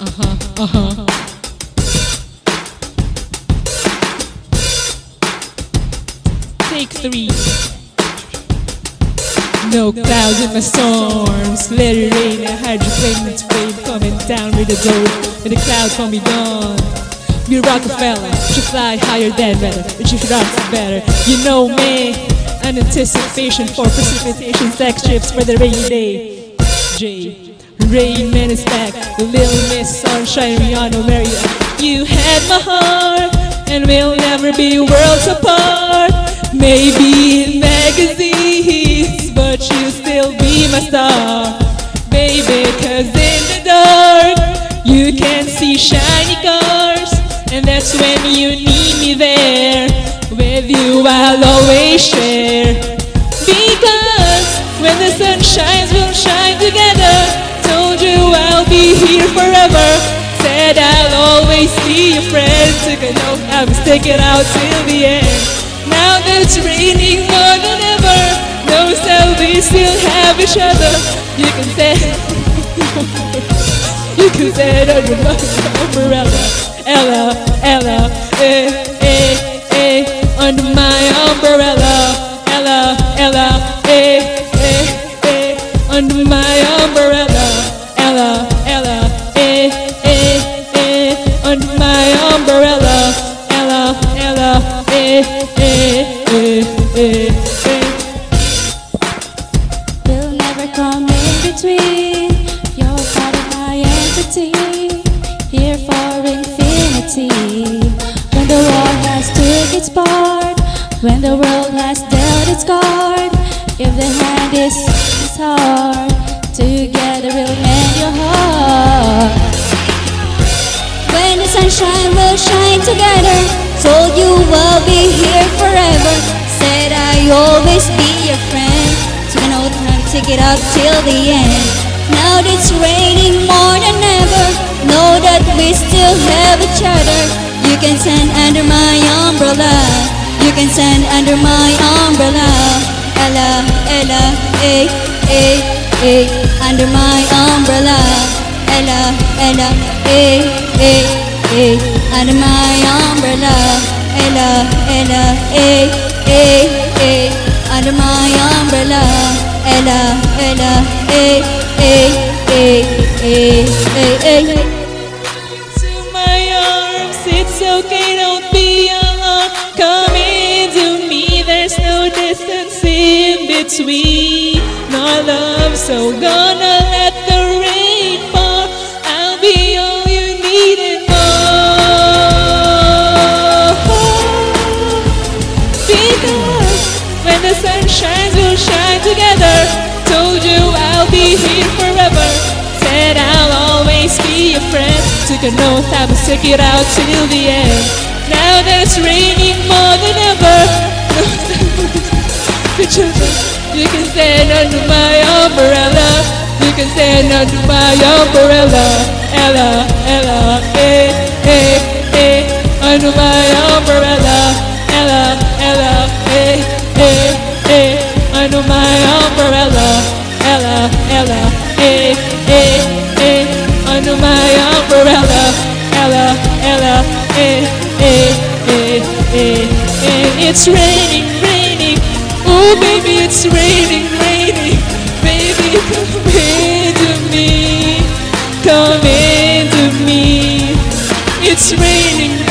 Uh-huh, uh-huh. Take three. No clouds in my storms. Let it rain, a hydroplane its wave coming down with the dough. And the clouds be gone. Be Rockefeller, should fly higher than weather, but you should answer better. You know me, an anticipation for precipitation, sex trips for the rainy day. J. Rain Man is back, little Miss Sunshine Rihanna Maria. You had my heart, and we'll never be worlds apart. Maybe in magazines, but you'll still be my star. Baby, cause in the dark, you can see shiny cars. And that's when you need me there. With you, I'll always share. Because when the sun shines, we'll shine together. Here forever. Said I'll always be your friend. Took a note, I stick it out till the end. Now that it's raining more than ever, knows that we still have each other. You can say, you can say it under my umbrella. Ella, Ella, eh, eh, eh, under my umbrella. Ella, Ella, eh, eh, eh, under my when the world has dealt its card, if the hand is, hard, together we'll mend your heart. When the sunshine will shine together, told you we'll be here forever. Said I always be your friend. Took no time to get up till the end. Now it's raining more than ever, know that we still have each other. You can stand under my umbrella. Can stand under my umbrella. Ella, Ella, eh, eh, eh, under my umbrella. Ella, Ella, eh, eh, eh, under my umbrella. Ella, Ella, eh, eh, eh, under my umbrella. Ella, Ella, eh, eh, eh, eh, eh, eh. No distance in between. Our love, so gonna let the rain fall. I'll be all you need and more. Because when the sun shines, we'll shine together. Told you I'll be here forever. Said I'll always be your friend. Took oath, I will stick it out till the end. Can stand under my umbrella. Ella, Ella, eh, eh, eh, under my umbrella. Ella, Ella, eh, eh, eh, under my umbrella. Ella, Ella, eh, eh, eh, under my umbrella. Ella, Ella, eh, eh, eh, eh, eh. It's raining, raining. Oh, baby, it's raining, raining. Baby, come. Come into me. It's raining.